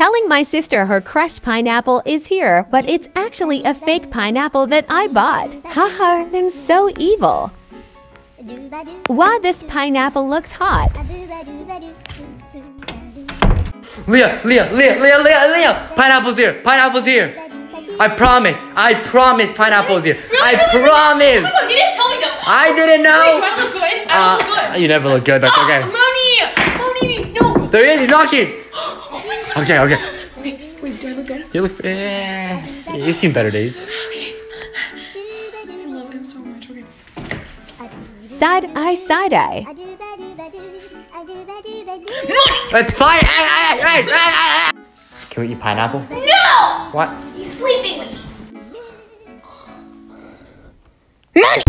Telling my sister her crushed pineapple is here, but it's actually a fake pineapple that I bought. Haha, I'm so evil. Wow, this pineapple looks hot. Leah, Leah, Leah, Leah, Leah, Leah. Pineapple's here. Pineapple's here. I promise. I promise pineapple's here. I promise. Look, you didn't tell me though. I didn't Wait, do know. I look good? I Uh, look good. you never look good, but Oh, okay. Mommy! Mommy, no. There he is. He's knocking. My god. Okay, okay. Okay, wait, do I look good? You look. Eh, you've seen better days. Okay. I love him so much. Okay. Side eye, side eye. Hey, hey. Can we eat pineapple? No! What? He's sleeping with me.